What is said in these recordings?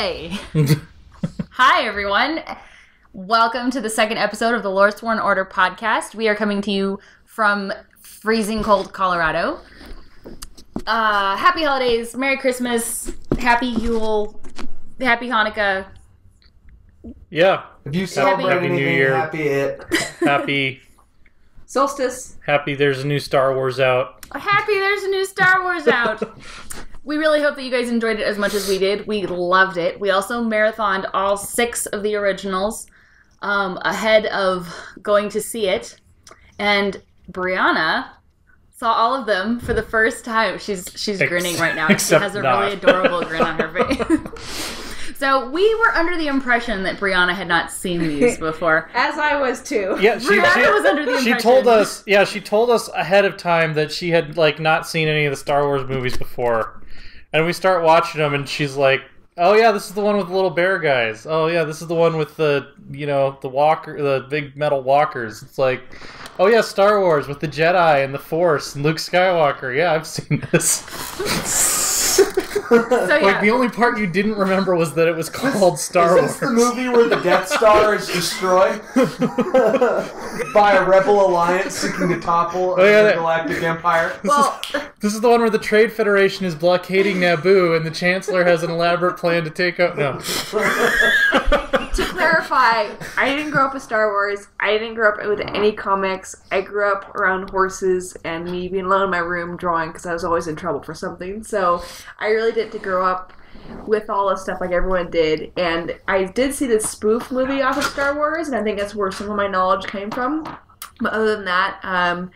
Okay. Hi, everyone. Welcome to the second episode of the Loresworn Order podcast. We are coming to you from freezing cold Colorado. Uh, happy holidays, Merry Christmas, Happy Yule, Happy Hanukkah. Yeah. If you celebrate Happy New anything, Year. happy it. Happy, Solstice. happy. There's a new Star Wars out. Happy there's a new Star Wars out. we really hope that you guys enjoyed it as much as we did. We loved it. We also marathoned all six of the originals um, ahead of going to see it. And Brianna saw all of them for the first time. She's she's Ex- grinning right now. She has a not. really adorable grin on her face. so we were under the impression that Brianna had not seen these before. As I was too. Yeah, she, Brianna she, was under the impression. she impression. told us. Yeah, she told us ahead of time that she had like not seen any of the Star Wars movies before, and we start watching them, and she's like, "Oh yeah, this is the one with the little bear guys. Oh yeah, this is the one with the you know the walker, the big metal walkers." It's like, "Oh yeah, Star Wars with the Jedi and the Force and Luke Skywalker. Yeah, I've seen this." So yeah. Like the only part you didn't remember was that it was called Star Is Wars. this the movie where the Death Star is destroyed by a rebel alliance seeking to topple Oh, yeah, the Galactic Empire? well, This is the one where the Trade Federation is blockading Naboo, and the Chancellor has an elaborate plan to take out. No, To clarify, I didn't grow up with Star Wars. I didn't grow up with any comics. I grew up around horses and me being alone in my room drawing because I was always in trouble for something. So I really did to grow up with all this stuff like everyone did. And I did see this spoof movie off of Star Wars, and I think that's where some of my knowledge came from. But other than that, um,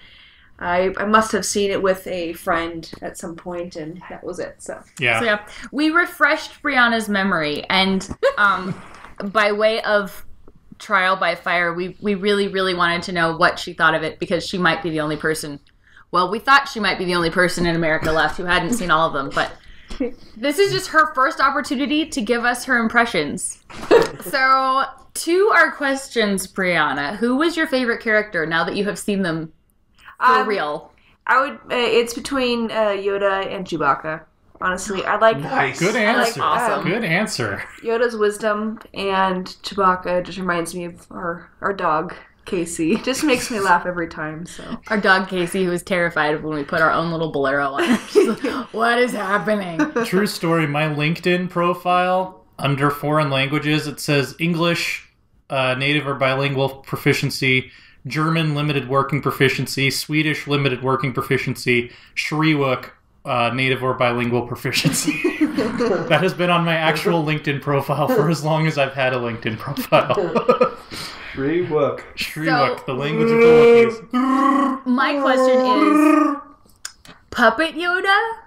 I, I must have seen it with a friend at some point, and that was it. So yeah, So yeah, we refreshed Brianna's memory, and um, by way of trial by fire, we we really really wanted to know what she thought of it because she might be the only person. Well, we thought she might be the only person in America left who hadn't seen all of them, but this is just her first opportunity to give us her impressions. so, to our questions, Brianna, who was your favorite character now that you have seen them for Um, real? I would. Uh, it's between uh, Yoda and Chewbacca. Honestly, I like Nice. good answer. awesome. Good answer. Yoda's wisdom, and Chewbacca just reminds me of our our dog Casey. Just makes me laugh every time. So Our dog Casey, who was terrified when we put our own little bolero on. her. She's like, what is happening? True story. My LinkedIn profile under foreign languages it says English, uh, native or bilingual proficiency. German limited working proficiency, Swedish limited working proficiency, Shyriiwook uh, native or bilingual proficiency. that has been on my actual LinkedIn profile for as long as I've had a LinkedIn profile. Rework. Shyriiwook, So- the language of the Wookiees. My question is Puppet Yoda?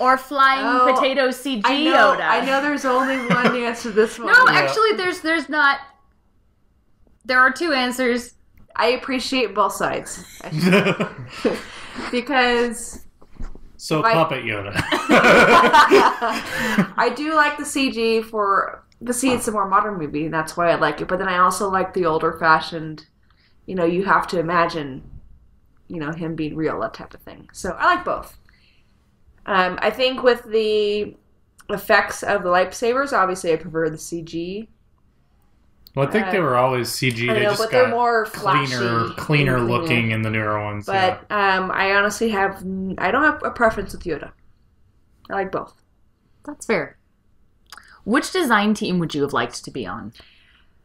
or Flying Oh, Potato CG I know. Yoda? I know. There's only one answer to this one. No, actually, there's there's not. There are two answers. I appreciate both sides because so Right. puppet Yoda. I do like the CG for the see it's a more modern movie, and that's why I like it. But then I also like the older fashioned. You know, you have to imagine, you know, him being real, that type of thing. So I like both. Um, I think with the effects of the lightsabers, obviously I prefer the CG. Well, I think they Uh, were always CG. I they know, just but got they're more flashy, cleaner, cleaner and looking in the newer ones. yeah. But um, I honestly have I don't have a preference with Yoda. I like both. That's fair. Which design team would you have liked to be on?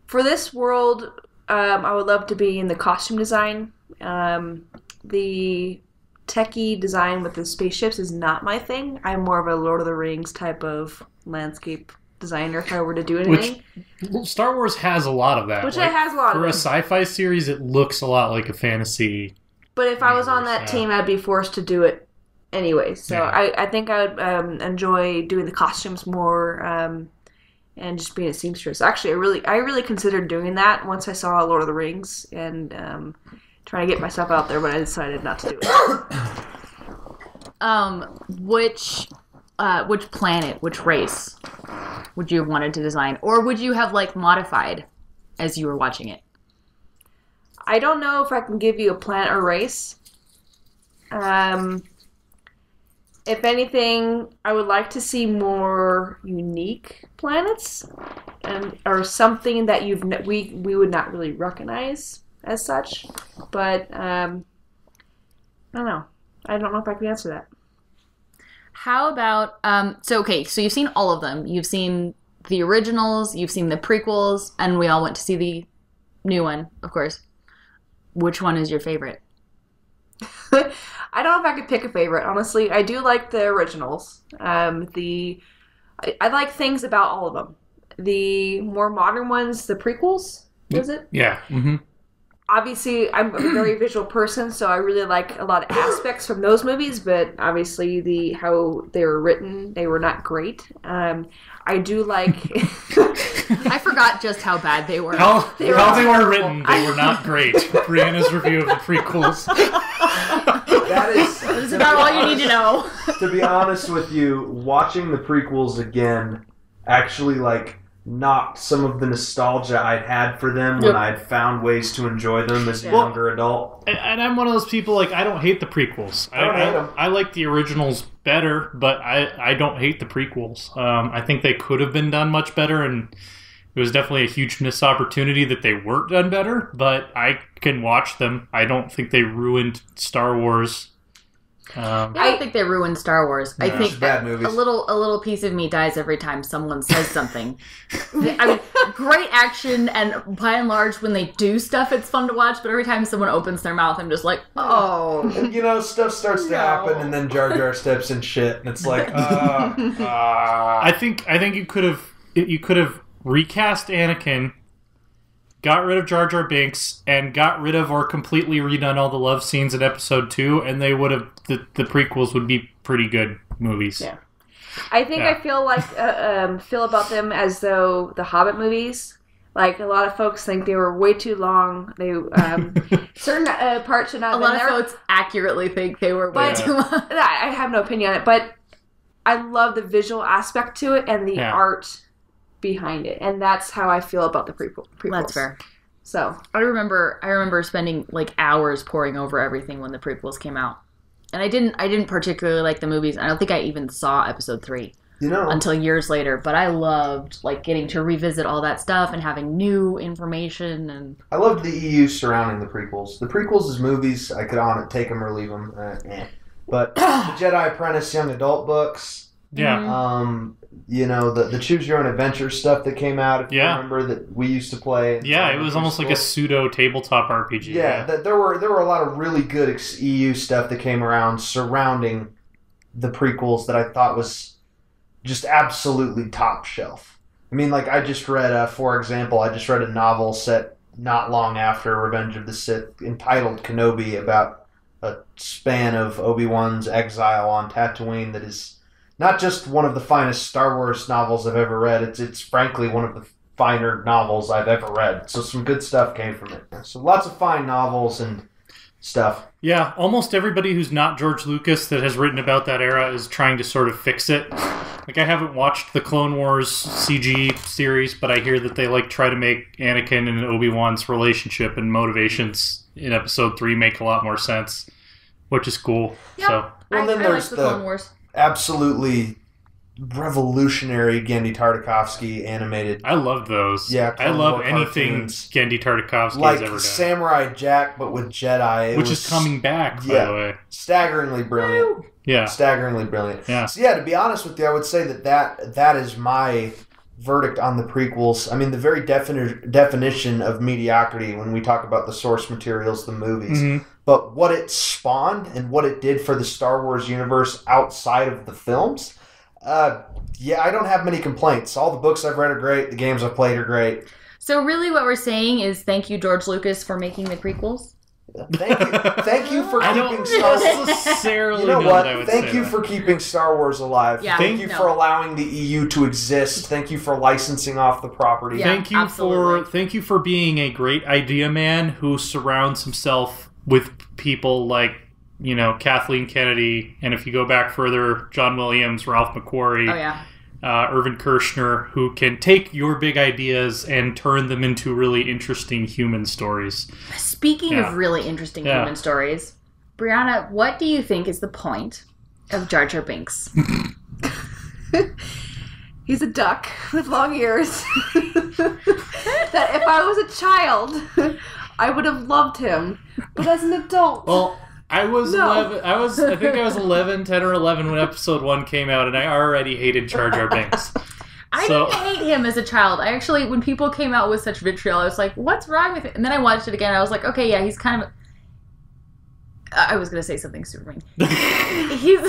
For this world, um, I would love to be in the costume design. Um, the techie design with the spaceships is not my thing. I'm more of a Lord of the Rings type of landscape designer if I were to do anything. Well, Star Wars has a lot of that. Which, Like, it has a lot for of a sci-fi series, it looks a lot like a fantasy. But if I was on that Yeah. team, I'd be forced to do it anyway. So Yeah. I, I think I would um, enjoy doing the costumes more um, and just being a seamstress. Actually, I really I really considered doing that once I saw Lord of the Rings and um, trying to get myself out there, but I decided not to do it. Um, which uh, which planet, which race would you have wanted to design, or would you have like modified as you were watching it? I don't know if I can give you a planet or race. Um, if anything, I would like to see more unique planets, and or something that you've we we would not really recognize as such. But um, I don't know. I don't know if I can answer that. How about um so okay, so you've seen all of them. You've seen the originals, you've seen the prequels, and we all went to see the new one, of course. Which one is your favorite? I don't know if I could pick a favorite. Honestly, I do like the originals. Um, the I, I like things about all of them. The more modern ones, the prequels, was it? Yeah. hmm obviously I'm a very visual person, so I really like a lot of aspects from those movies. But obviously, the how they were written, they were not great. Um, I do like. I forgot just how bad they were. How, They were they were written, they were not great. Brianna's review of the prequels. That is That's about all you need to know. to be honest with you, watching the prequels again actually like knocked some of the nostalgia I'd had for them when Yep. I'd found ways to enjoy them as a Yeah. younger adult. And- And I'm one of those people like I don't hate the prequels. I, I don't hate 'em. I, like the originals better, but I I don't hate the prequels. Um, I think they could have been done much better, and it was definitely a huge missed opportunity that they weren't done better. But I can watch them. I don't think they ruined Star Wars. Um, I don't think they ruined Star Wars. I think Just bad a- a little a little piece of me dies every time someone says something. I mean, great action, and by and large, when they do stuff, it's fun to watch. But every time someone opens their mouth, I'm just like, oh. You know, stuff starts to happen, and then Jar Jar steps in shit, and it's like, uh, uh, I think I think you could have you could have recast Anakin, got rid of Jar Jar Binks, and got rid of or completely redone all the love scenes in Episode Two, and they would have the, the prequels would be pretty good movies. Yeah. I think Yeah. I feel like uh, um, feel about them as though the Hobbit movies. Like a lot of folks think they were way too long. They um, certain uh, parts should not A have lot been of folks accurately think they were way But- too long. I I have no opinion on it, but I love the visual aspect to it and the Yeah. art behind it, and that's how I feel about the prequel. prequels. That's fair. So I remember I remember spending like hours poring over everything when the prequels came out. And I didn't I didn't particularly like the movies. I don't think I even saw episode 3 you know, until years later, but I loved like getting to revisit all that stuff and having new information and I loved the EU surrounding the prequels. The prequels as movies, I could on it, take them or leave them. Uh, eh. But the Jedi Apprentice young adult books, Yeah. Mhm. um, you know, the, the Choose Your Own Adventure stuff that came out, if Yeah. you remember, that we used to play. Yeah, it was almost like a pseudo tabletop RPG. Yeah, th- there were there were a lot of really good ex- EU stuff that came around surrounding the prequels that I thought was just absolutely top shelf. I mean, like I just read, uh, for example, I just read a novel set not long after Revenge of the Sith entitled Kenobi about a span of Obi Wan's exile on Tatooine that is not just one of the finest Star Wars novels I've ever read. It's it's frankly one of the finer novels I've ever read. So some good stuff came from it. So lots of fine novels and stuff. Yeah, almost everybody who's not George Lucas that has written about that era is trying to sort of fix it. Like I haven't watched the Clone Wars CG series, but I hear that they like try to make Anakin and Obi Wan's relationship and motivations in Episode Three make a lot more sense, which is cool. Yeah. So Well, I, then I there's like the, the- Clone Wars. Absolutely revolutionary Genndy Tartakovsky animated. I love those. Yeah, I love anything cartoons. Genndy Tartakovsky Like has ever done, Samurai Jack, but with Jedi, It which was is coming back by yeah. the way. staggeringly brilliant. Yeah, Staggeringly brilliant. yeah. So yeah, to be honest with you, I would say that that, that is my verdict on the prequels. I mean, the very defini- definition of mediocrity when we talk about the source materials, the movies, Mhm. But what it spawned and what it did for the Star Wars universe outside of the films. Uh, yeah, I don't have many complaints. All the books I've read are great. The games I've played are great. So really what we're saying is thank you George Lucas for making the prequels. Thank you, thank you for I keeping Star Wars. necessarily You know know what? that I would Thank you that. for keeping Star Wars alive. Yeah, Thank you no. for allowing the EU to exist. Thank you for licensing off the property. Yeah, thank you absolutely. for thank you for being a great idea man who surrounds himself with people like you know Kathleen Kennedy, and if you go back further, John Williams, Ralph McQuarrie, Oh yeah. uh, Irvin Kershner, who can take your big ideas and turn them into really interesting human stories. Speaking Yeah. of really interesting Yeah. human stories, Brianna, what do you think is the point of Jar Jar Binks? He's a duck with long ears. that if I was a child, I would have loved him. But as an adult, Well, I was No. 11. I was. I think I was 11, 10 or 11 when episode one came out, and I already hated Jar Jar Binks. I So- didn't hate him as a child. I actually, when people came out with such vitriol, I was like, "What's wrong with it?" And then I watched it again. I was like, "Okay, yeah, he's kind of." I was gonna say something super mean. He's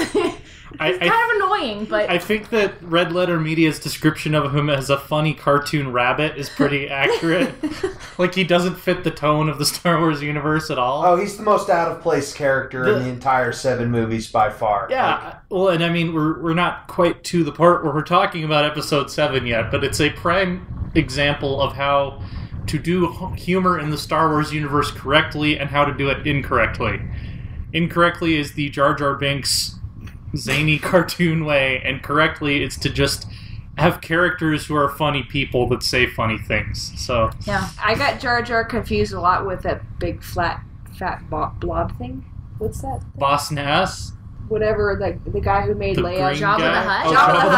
he's I, kind I, of annoying, but I think that Red Letter Media's description of him as a funny cartoon rabbit is pretty accurate. like he doesn't fit the tone of the Star Wars universe at all. Oh, he's the most out of place character in The- the entire seven movies by far. Yeah, well, and I mean, we're we're not quite to the part where we're talking about episode seven yet, but it's a prime example of how to do humor in the Star Wars universe correctly and how to do it incorrectly. Incorrectly is the Jar Jar Binks zany cartoon way, and correctly it's to just have characters who are funny people that say funny things. So yeah, I got Jar Jar confused a lot with that big flat fat blob thing. What's that? Boss Nass, Whatever, like the guy who made the Leia. green Jabba the guy, Hutt? Oh, Jabba the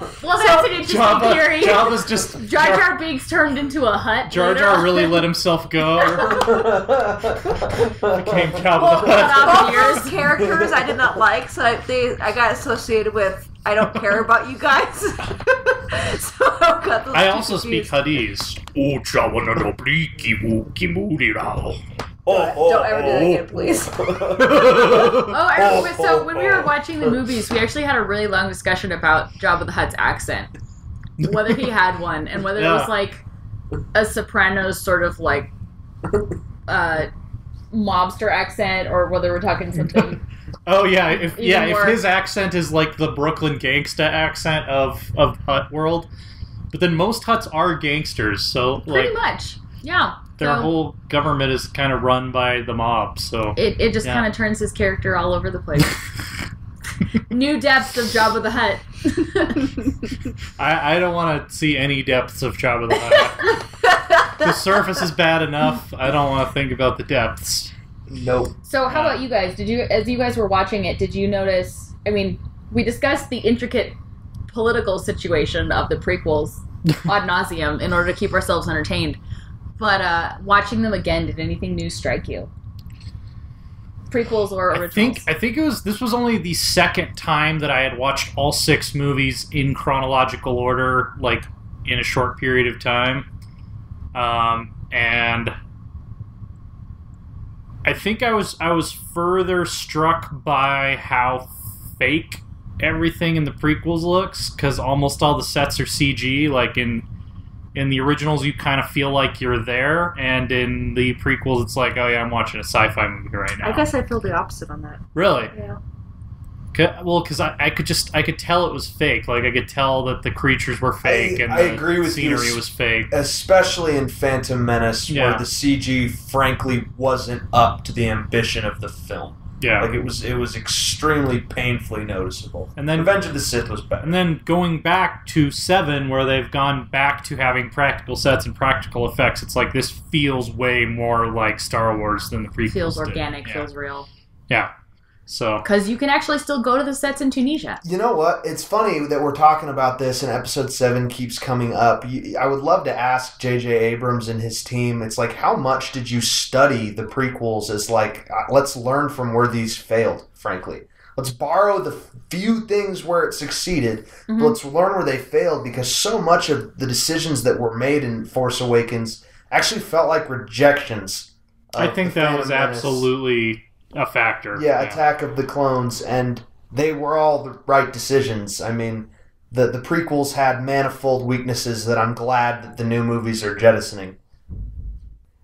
Hutt. well, that's an interesting Jabba, theory. Jabba's just Jar Jar Binks turned into a Hutt. Jar Jar on. really let himself go. Became Jabba Well, the cut Hutt. both those characters I did not like, so I, they I got associated with I don't care about you guys. so I got those I two also speak confused. Huttese. Don't ever do that again, please. Oh, I remember. So when we were watching the movies, we actually had a really long discussion about Jabba the Hutt's accent, whether he had one, and whether it was like a Sopranos sort of like uh, mobster accent, or whether we're talking something. Oh yeah, if yeah, more- if his accent is like the Brooklyn gangsta accent of of Hutt world, but then most Hutts are gangsters, so Pretty like much, yeah. Their So whole government is kind of run by the mob. So it, it just Yeah. kind of turns his character all over the place. New depths of Jabba the Hutt. I, I don't want to see any depths of Jabba the Hutt. the surface is bad enough. I don't want to think about the depths. nope. So, how about you guys? Did you, as you guys were watching it, did you notice? I mean, we discussed the intricate political situation of the prequels ad nauseum in order to keep ourselves entertained. But uh, watching them again, did anything new strike you? Prequels or I originals? think I think it was this was only the second time that I had watched all six movies in chronological order, like in a short period of time, um, and I think I was I was further struck by how fake everything in the prequels looks because almost all the sets are CG. Like in in the originals, you kind of feel like you're there, and in the prequels, it's like, oh yeah, I'm watching a sci-fi movie right now. I guess I feel the opposite on that. Really? yeah Well, because I, I could just I could tell it was fake. Like I could tell that the creatures were fake I- and I agree with you. scenery was fake. Especially in Phantom Menace, Yeah. where the CG frankly wasn't up to the ambition of the film. Yeah. Like it was, it was extremely painfully noticeable. And then- Revenge of the Sith was better. and then going back to seven, where they've gone back to having practical sets and practical effects, it's like this feels way more like Star Wars than the prequels. feels did. organic, Yeah. feels real. yeah. So Because you can actually still go to the sets in Tunisia. You know what? It's funny that we're talking about this and episode 7 keeps coming up. I would love to ask J.J. Abrams and his team, it's like, how much did you study the prequels as, like, uh, let's learn from where these failed, frankly. Let's borrow the few things where it succeeded, Mhm. but let's learn where they failed because so much of the decisions that were made in Force Awakens actually felt like rejections. I think that Phantom was Menace. absolutely a factor. Yeah, Attack of the Clones, and they were all the right decisions. I mean, the the prequels had manifold weaknesses that I'm glad that the new movies are jettisoning.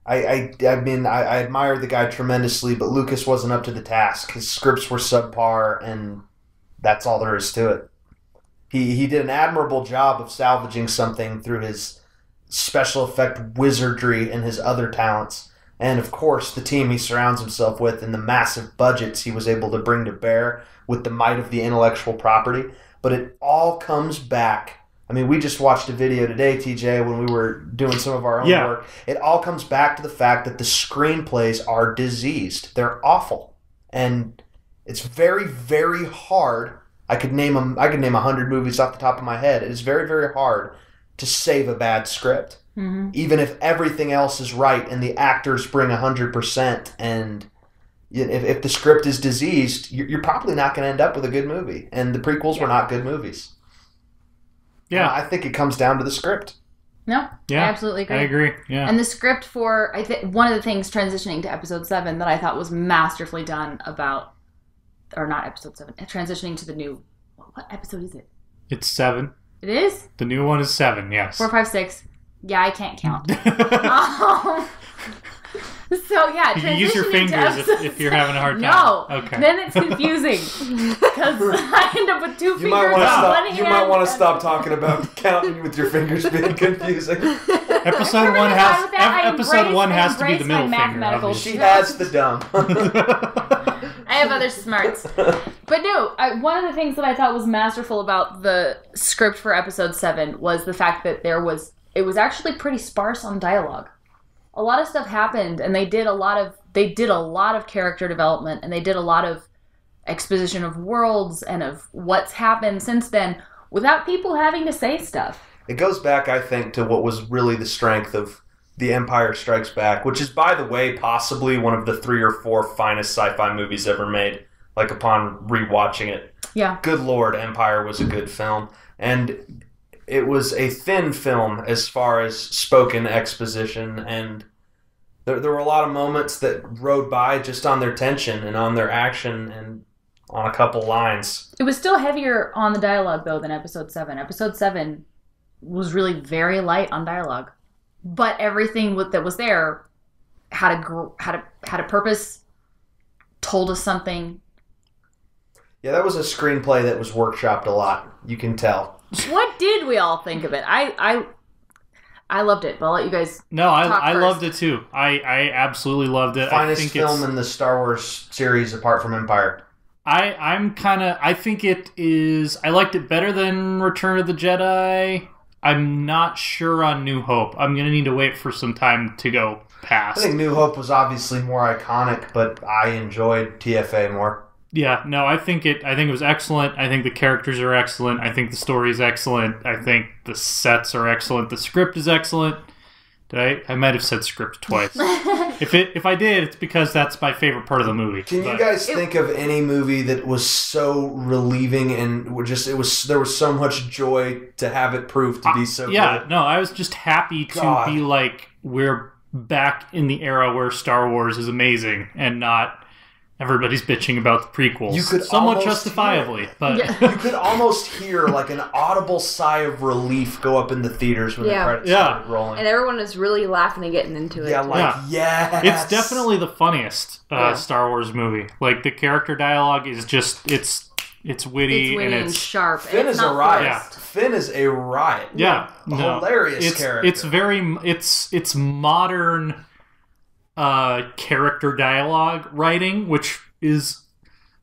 I I, I mean, I, I admire the guy tremendously, but Lucas wasn't up to the task. His scripts were subpar, and that's all there is to it. He he did an admirable job of salvaging something through his special effect wizardry and his other talents and of course the team he surrounds himself with and the massive budgets he was able to bring to bear with the might of the intellectual property but it all comes back i mean we just watched a video today tj when we were doing some of our own Yeah. work it all comes back to the fact that the screenplays are diseased they're awful and It's very, very hard. I could name them. I could name a hundred movies off the top of my head. It is very, very hard to save a bad script, Mm-hmm. even if everything else is right and the actors bring hundred percent. And if, if the script is diseased, you're, you're probably not going to end up with a good movie. And the prequels were not good movies. Yeah. I think it comes down to the script. No, Yeah, I absolutely agree. I agree. Yeah. And the script for I think one of the things transitioning to episode seven that I thought was masterfully done about, or not episode seven, transitioning to the new. What episode is it? it's seven. It is The new one is seven. Yes. four, five, six. Yeah, I can't count. um, so yeah, you use your fingers if, if you're having a hard time. No, Okay. then it's confusing because I end up with two You fingers might want to stop. one You hand might want to stop talking about counting with your fingers being confusing. episode I'm one has fine with that. I ep- episode embrace- one has to be the middle finger. obviously. She has the dumb. I have other smarts. But no, I, one of the things that I thought was masterful about the script for episode seven was the fact that there was it was actually pretty sparse on dialogue. A lot of stuff happened, and they did a lot of they did a lot of character development, and they did a lot of exposition of worlds and of what's happened since then without people having to say stuff. It goes back, I think, to what was really the strength of The Empire Strikes Back, which is, by the way, possibly one of the three or four finest sci-fi movies ever made. Like upon rewatching it, Yeah, good lord, Empire was a good film, and it was a thin film as far as spoken exposition, and there, there were a lot of moments that rode by just on their tension and on their action and on a couple lines. it was still heavier on the dialogue though than episode seven. Episode seven was really very light on dialogue, but everything with, that was there had a gr- had a had a purpose, told us something. Yeah, that was a screenplay that was workshopped a lot. You can tell. What did we all think of it? I I I loved it, but I'll let you guys. No, I, Talk I first. loved it too. I, I absolutely loved it. I Finest think film it's, in the Star Wars series apart from Empire. I I'm kind of I think it is. I liked it better than Return of the Jedi. I'm not sure on New Hope. I'm gonna need to wait for some time to go past. I think New Hope was obviously more iconic, but I enjoyed TFA more. Yeah, no, I think it. I think it was excellent. I think the characters are excellent. I think the story is excellent. I think the sets are excellent. The script is excellent. Did I? I might have said script twice. if it if I did, it's because that's my favorite part of the movie. Can you guys think of any movie that was so relieving and just it was there was so much joy to have it proved to be so yeah, good? no, I was just happy to God. be like we're back in the era where Star Wars is amazing and not everybody's bitching about the prequels. You could somewhat almost justifiably, but You could almost hear like an audible sigh of relief go up in the theaters when Yeah. the credits Yeah. started rolling. And everyone is really laughing and getting into it. yeah, like Yeah. yes. it's definitely the funniest uh, Yeah. Star Wars movie. Like the character dialogue is just it's it's witty, It's witty and and, it's sharp. Finn and it's is a riot. forced. Finn is a riot. yeah, no. hilarious it's, character. It's very it's it's modern uh, character dialogue writing, which is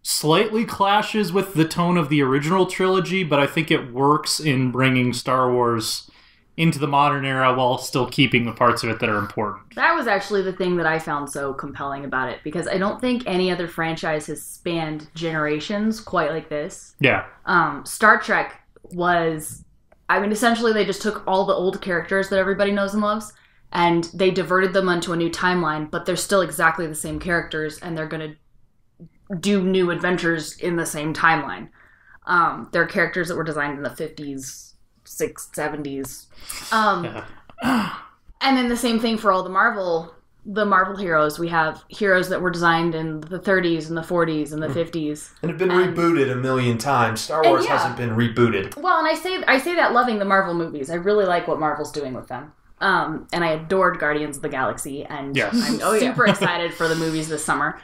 slightly clashes with the tone of the original trilogy, but I think it works in bringing Star Wars into the modern era while still keeping the parts of it that are important. That was actually the thing that I found so compelling about it because I don't think any other franchise has spanned generations quite like this. Yeah, Um, Star Trek was, I mean, essentially they just took all the old characters that everybody knows and loves and they diverted them onto a new timeline, but they're still exactly the same characters and they're going to do new adventures in the same timeline. Um, they're characters that were designed in the 50s, 6, 70s. Um, and then the same thing for all the Marvel the Marvel heroes. We have heroes that were designed in the 30s and the 40s and the 50s. and have been and- rebooted a million times. Star Wars yeah. hasn't been rebooted. Well, and I say I say that loving the Marvel movies. I really like what Marvel's doing with them. Um, and I adored Guardians of the Galaxy, and Yes. I'm Oh, yeah. super excited for the movies this summer.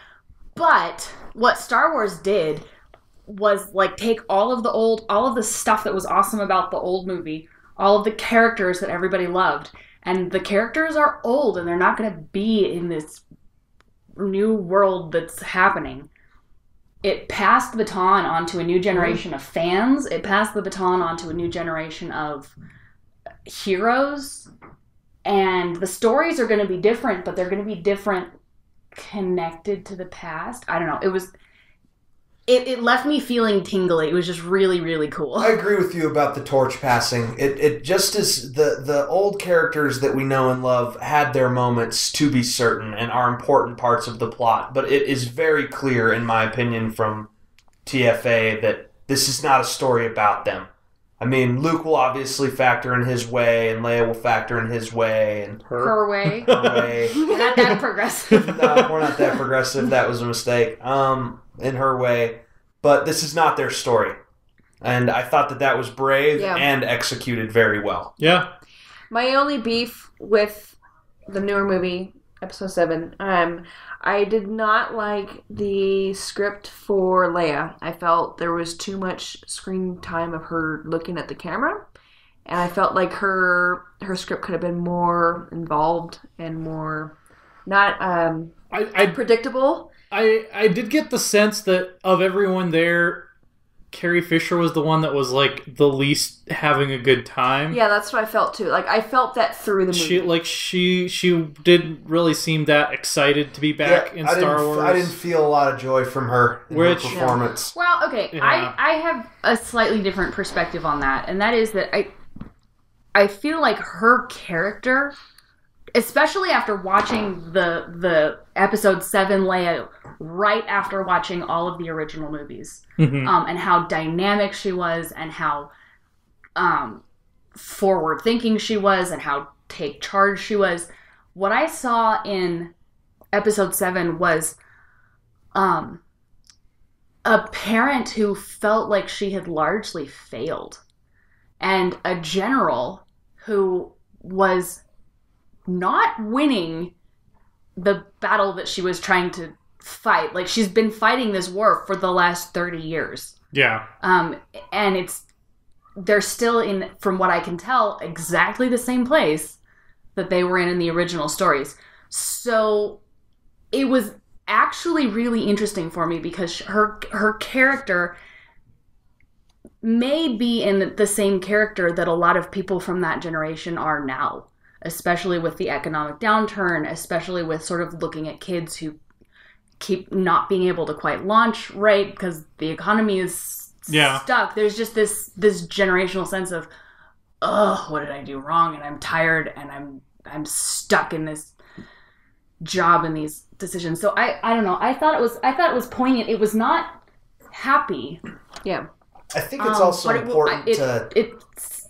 But what Star Wars did was like take all of the old, all of the stuff that was awesome about the old movie, all of the characters that everybody loved, and the characters are old and they're not going to be in this new world that's happening. It passed the baton onto a new generation of fans. It passed the baton onto a new generation of heroes. And the stories are going to be different, but they're going to be different connected to the past. I don't know. It was it, it left me feeling tingly. It was just really, really cool. I agree with you about the torch passing. It it just is the the old characters that we know and love had their moments to be certain and are important parts of the plot, but it is very clear in my opinion from TFA that this is not a story about them. I mean, Luke will obviously factor in his way, and Leia will factor in his way, and Her way. her way. We're not that progressive. no, we're not that progressive. That was a mistake. Um, in her way, but this is not their story, and I thought that that was brave Yeah. and executed very well. Yeah. My only beef with the newer movie, episode seven, um, I did not like the script for Leia. I felt there was too much screen time of her looking at the camera, and I felt like her her script could have been more involved and more not um, I, I predictable. I I did get the sense that of everyone there, Carrie Fisher was the one that was like the least having a good time. Yeah, that's what I felt too. Like I felt that through the movie. She like she she didn't really seem that excited to be back in I Star didn't, Wars. I didn't feel a lot of joy from her in Which- her performance. Well, okay, Yeah. I I have a slightly different perspective on that, and that is that I I feel like her character, especially after watching the the episode seven Leia right after watching all of the original movies, Mhm. um, and how dynamic she was, and how um, forward thinking she was, and how take charge she was. What I saw in episode seven was um a parent who felt like she had largely failed and a general who was not winning the battle that she was trying to fight. Like she's been fighting this war for the last 30 years. Yeah. um, and it's they're still in from what i can tell exactly the same place that they were in in the original stories. So it was actually really interesting for me because her her character may be in the same character that a lot of people from that generation are now especially with the economic downturn especially with sort of looking at kids who keep not being able to quite launch right because the economy is Yeah. stuck there's just this this generational sense of oh what did i do wrong and i'm tired and i'm i'm stuck in this job and these decisions so i i don't know i thought it was i thought it was poignant it was not happy yeah. I think it's um, also it- important it, to. it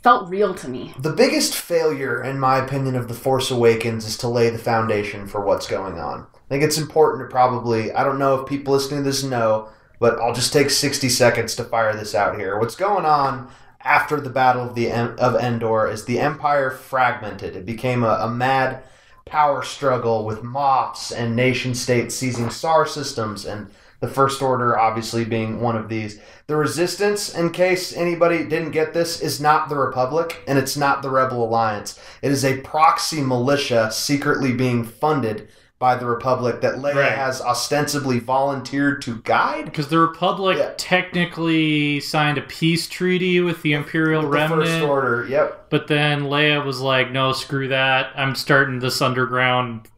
felt real to me The biggest failure, in my opinion, of The Force Awakens is to lay the foundation for what's going on. Think it's important to probably, I don't know if people listening to this know, but I'll just take 60 seconds to fire this out here. What's going on after the Battle of, the of Endor is the Empire fragmented. It became a, a mad power struggle with Moffs and nation states seizing star systems and the First Order obviously being one of these. The Resistance, in case anybody didn't get this, is not the Republic and it's not the Rebel Alliance. It is a proxy militia secretly being funded by the Republic that Leia Right. has ostensibly volunteered to guide. Because the Republic Yeah. technically signed a peace treaty with the Imperial The Remnant, First Order, yep. but then Leia was like, "No, screw that! I'm starting this underground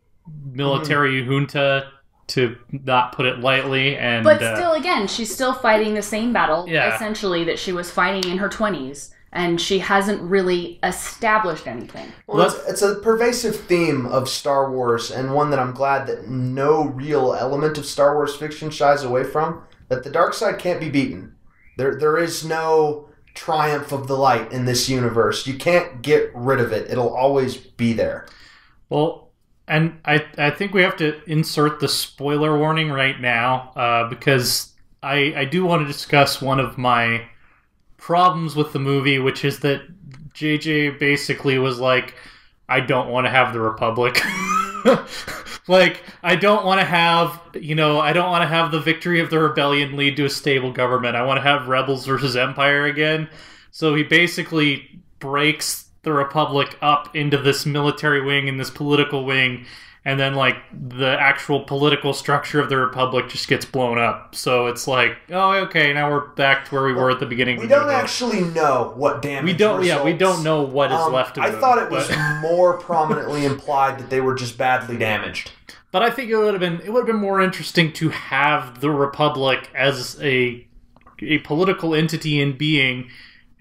military Mm-hmm. junta." To not put it lightly, and but uh, still again she's still fighting the same battle Yeah. essentially that she was fighting in her 20s and she hasn't really established anything Well, it's, it's a pervasive theme of Star Wars, and one that I'm glad that no real element of Star Wars fiction shies away from. That the dark side can't be beaten. There, there is no triumph of the light in this universe. You can't get rid of it. It'll always be there. Well, and I I think we have to insert the spoiler warning right now uh, because I I do want to discuss one of my problems with the movie, which is that JJ basically was like, I don't want to have the Republic. like I don't want to have you know I don't want to have the victory of the rebellion lead to a stable government. I want to have rebels versus empire again. So he basically breaks the republic up into this military wing and this political wing and then like the actual political structure of the republic just gets blown up so it's like oh okay now we're back to where we were at the beginning We of the don't movie. actually know what damage. we don't yeah we don't know what is Um, left of I them, thought it was more prominently implied that they were just badly damaged. But I think it would have been it would have been more interesting to have the Republic as a a political entity in being,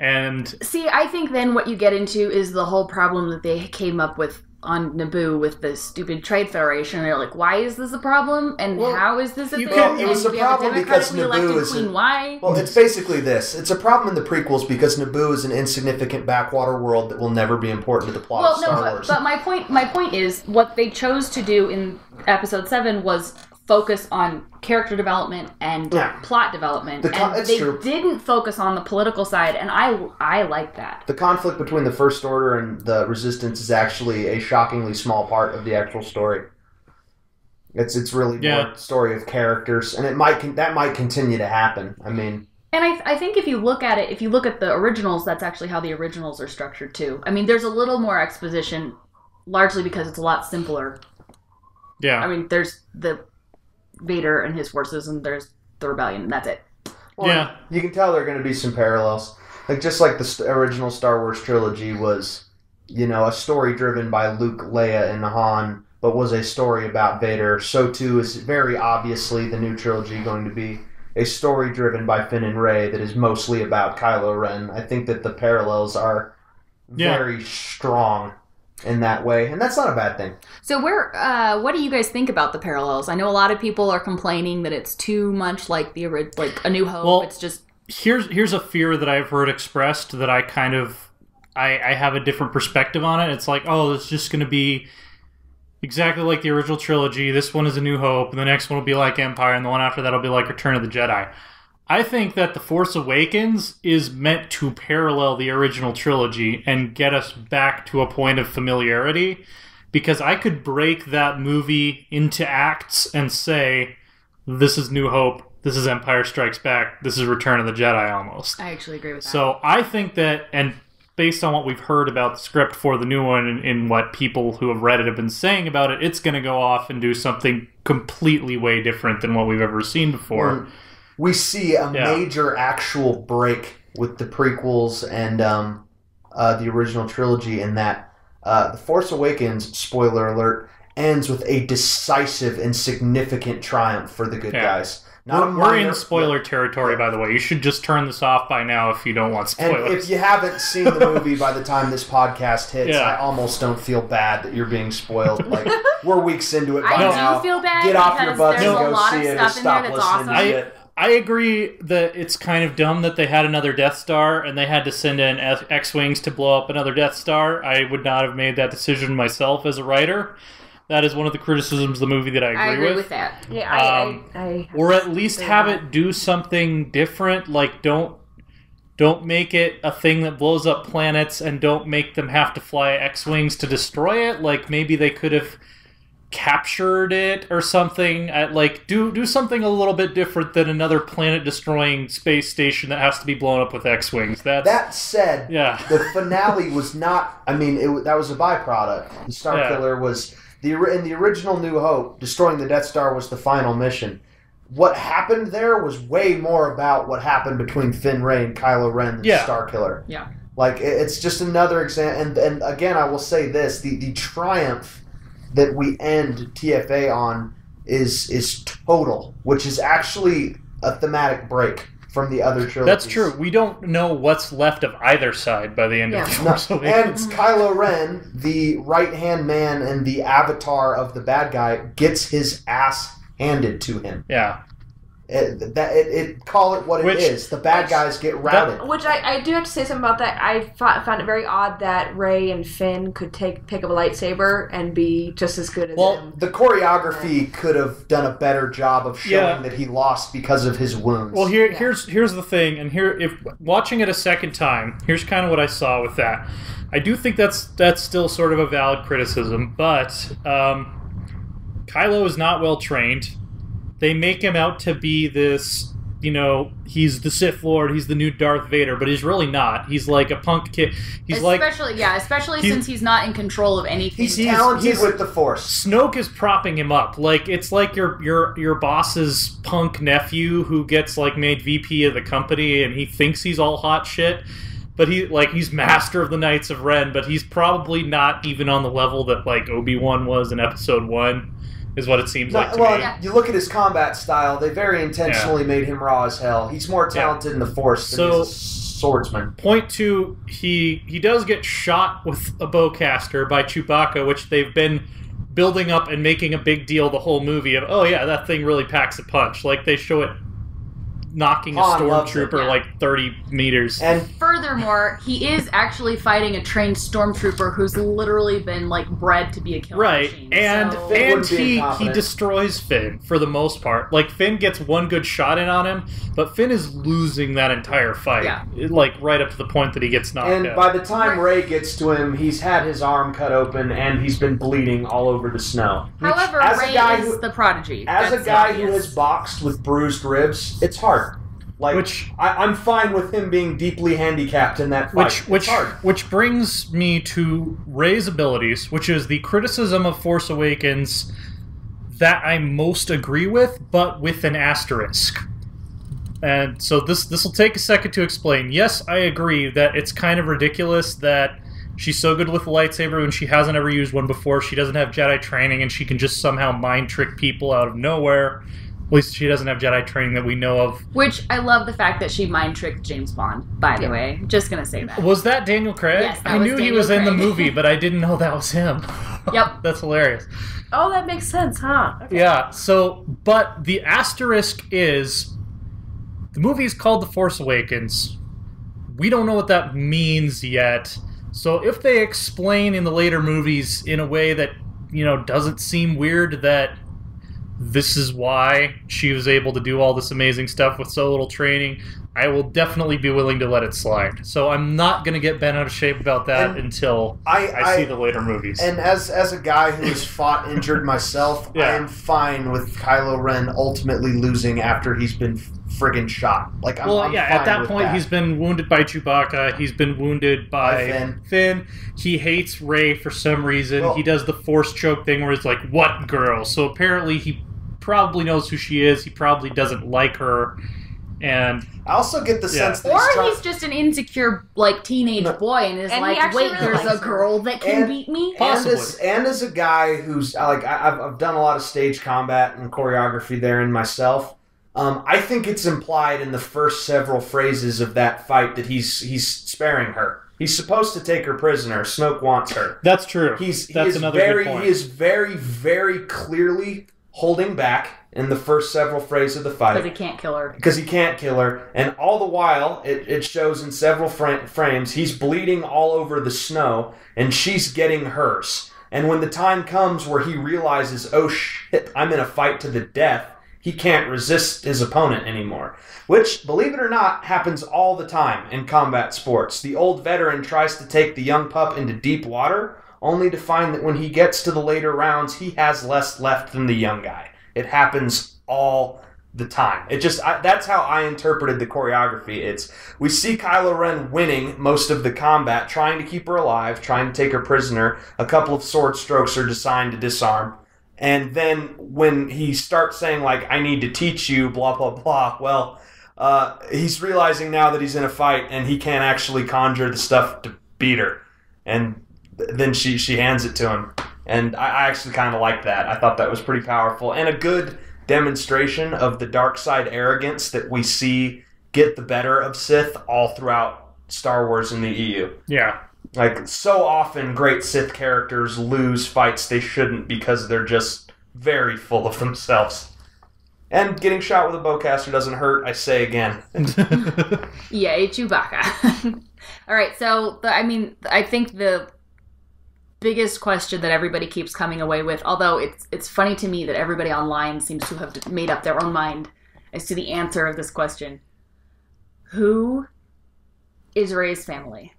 and See, I think then what you get into is the whole problem that they came up with on Naboo with the stupid trade federation. They're like, why is this a problem? And Well, how is this a you thing? can- it was And a problem because Naboo is Queen. Why? Well, it's basically this. It's a problem in the prequels because Naboo is an insignificant backwater world that will never be important to the plot well, of no, but, Wars. but my point, my point is, what they chose to do in Episode Seven was focus on character development and Yeah. plot development, The con- and it's they true. didn't focus on the political side, and I, I like that. the conflict between the First Order and the Resistance is actually a shockingly small part of the actual story. It's it's really Yeah. more story of characters, and it might con- that might continue to happen. I mean, And I, I think if you look at it, if you look at the originals, that's actually how the originals are structured too. I mean, there's a little more exposition, largely because it's a lot simpler. yeah, I mean, there's the Vader and his forces, and there's the rebellion, and that's it. well, Yeah. you can tell there are going to be some parallels. Like just like the st- original Star Wars trilogy was, you know, a story driven by Luke, Leia, and Han, but was a story about Vader. So too is very obviously the new trilogy going to be a story driven by Finn and Rey that is mostly about Kylo Ren. I think that the parallels are Yeah. very strong in that way, and that's not a bad thing. So, where, uh, what do you guys think about the parallels? I know a lot of people are complaining that it's too much like the ori- like A New Hope. Well- it's just here's here's a fear that I've heard expressed that I kind of I, I have a different perspective on it. It's like, oh, it's just going to be exactly like the original trilogy. This one is A New Hope, and the next one will be like Empire, and the one after that will be like Return of the Jedi. I think that The Force Awakens is meant to parallel the original trilogy and get us back to a point of familiarity because I could break that movie into acts and say, this is New Hope, this is Empire Strikes Back, this is Return of the Jedi almost. I actually agree with that. So I think that, and based on what we've heard about the script for the new one and, and what people who have read it have been saying about it, it's going to go off and do something completely way different than what we've ever seen before. Mm. We see a Yeah. major actual break with the prequels and um, uh, the original trilogy in that uh, the Force Awakens, spoiler alert, ends with a decisive and significant triumph for the good Yeah. guys. Not We're, a we're in spoiler territory, by the way. You should just turn this off by now if you don't want spoilers. And spoilers. if you haven't seen the movie by the time this podcast hits, Yeah. I almost don't feel bad that you're being spoiled. Like we're weeks into it by I do now. feel bad Get off your because butts and go see it and stuff in there stop listening awesome. to shit. I agree that it's kind of dumb that they had another Death Star and they had to send in X Wings to blow up another Death Star. I would not have made that decision myself as a writer. That is one of the criticisms of the movie that I agree, I agree with. with that. Yeah, I, Um, I, I or at least have that. it do something different like don't don't make it a thing that blows up planets and don't make them have to fly x-wings to destroy it like maybe they could have captured it or something at like do do something a little bit different than another planet destroying space station that has to be blown up with x-wings that's That said, yeah the finale was not. I mean, it, that was a byproduct. The Star Yeah. Killer was the in the original New Hope. Destroying the Death Star was the final mission. What happened there was way more about what happened between Finn Rey and Kylo Ren than Yeah. Star Killer. Yeah. Like it- it's just another example. And and again, I will say this: the the triumph that we end TFA on is is total, which is actually a thematic break from the other trilogies. that's true we don't know what's left of either side by the end Yeah. of the No, Force and Awakens. Kylo Ren, the right hand man and the avatar of the bad guy, gets his ass handed to him. yeah It, that it, it call it what it is. The bad which- guys get routed. Which I, I do have to say something about that. I fo- found it very odd that Rey and Finn could take pick up a lightsaber and be just as good as Well, him. the choreography could have done a better job of showing Yeah. that he lost because of his wounds. Well, here, Yeah. here's here's the thing, and here, if watching it a second time, here's kind of what I saw with that. I do think that's that's still sort of a valid criticism, but um, Kylo is not well trained. They make him out to be this, you know, he's the Sith Lord, he's the new Darth Vader, but he's really not. He's like a punk kid. He's like especially yeah, especially He's- since he's not in control of anything. he's, he's- talented he's- with the Force. Snoke is propping him up. Like it's like your your your boss's punk nephew who gets like made VP of the company and he thinks he's all hot shit. But he like he's master of the Knights of Ren, but he's probably not even on the level that like Obi-Wan was in episode 1. Is what it seems No, like to well, me. Yeah. you look at his combat style; they very intentionally made him raw as hell. He's more talented in the Force than So- he's a swordsman. Point two, he he does get shot with a bowcaster by Chewbacca, which they've been building up and making a big deal the whole movie of. Oh yeah, that thing really packs a punch. Like they show it knocking a Han loves stormtrooper yeah. like thirty meters. And Furthermore, he is actually fighting a trained stormtrooper who's literally been like bred to be a killer Right, machine. and so- and he he destroys Finn for the most part. Like Finn gets one good shot in on him, but Finn is losing that entire fight. Yeah. Like right up to the point that he gets knocked and out. by the time Rey gets to him, he's had his arm cut open and he's been bleeding all over the snow. Which, However, as a Rey guy is who- the prodigy. As That's a guy who has boxed with bruised ribs, it's hard. Like Which- I, I'm fine with him being deeply handicapped in that fight. which which hard. which brings me to Rey's abilities, which is the criticism of Force Awakens that I most agree with, but with an asterisk. And so this this will take a second to explain. Yes, I agree that it's kind of ridiculous that she's so good with the lightsaber when she hasn't ever used one before. She doesn't have Jedi training, and she can just somehow mind trick people out of nowhere. At least she doesn't have Jedi training that we know of. Which I love the fact that she mind tricked James Bond. By the way, just gonna say that. Was that Daniel Craig? Yes, I knew he Daniel was in the movie, but I didn't know that was him. Yep. That's hilarious. Oh, that makes sense, huh? Okay. Yeah, so, but the asterisk is the movie is called The Force Awakens. We don't know what that means yet. So if they explain in the later movies in a way that, you know, doesn't seem weird that this is why she was able to do all this amazing stuff with so little training, I will definitely be willing to let it slide. So I'm not going to get bent out of shape about that And until I, I, see the later movies. And as as a guy who has fought injured myself, I am fine with Kylo Ren ultimately losing after he's been friggin' shot. Like, I'm, well, I'm yeah. At that point, that. he's been wounded by Chewbacca. He's been wounded by, By Finn. Finn. He hates Rey for some reason. Well- he does the force choke thing where it's like, "What girl?" So apparently, he probably knows who she is. He probably doesn't like her, and I also get the Yeah. sense that Or he's trying. he's just an insecure, like teenage No. boy, and is And like, "Wait, really there's likes a her. girl that can And- beat me." and Possibly. as, and as a guy who's like I, I've, I've done a lot of stage combat and choreography there in myself, um, I think it's implied in the first several phrases of that fight that he's he's sparing her. He's supposed to take her prisoner. Snoke wants her. that's true. He's he that's is another very good point. he is very very clearly holding back in the first several phrases of the fight. Because he can't kill her. because he can't kill her, and all the while it, it shows in several fra- frames he's bleeding all over the snow, and she's getting hers. And when the time comes where he realizes, oh shit, I'm in a fight to the death, he can't resist his opponent anymore. Which, believe it or not, happens all the time in combat sports. The old veteran tries to take the young pup into deep water, only to find that when he gets to the later rounds, he has less left than the young guy. It happens all the time. It just I, that's how I interpreted the choreography. It's we see Kylo Ren winning most of the combat, trying to keep her alive, trying to take her prisoner. A couple of sword strokes are designed to disarm. And then when he starts saying like I need to teach you blah blah blah, well, uh, he's realizing now that he's in a fight and he can't actually conjure the stuff to beat her. And then she she hands it to him. And I, I actually kind of like that. I thought that was pretty powerful and a good demonstration of the dark side arrogance that we see get the better of Sith all throughout Star Wars in the EU. yeah, Like so often great Sith characters lose fights they shouldn't because they're just very full of themselves. And getting shot with a bowcaster doesn't hurt, I say again. Yay, Chewbacca. All right, so the, I mean, I think the biggest question that everybody keeps coming away with, although it's it's funny to me that everybody online seems to have made up their own mind as to the answer of this question: Who is Rey's family?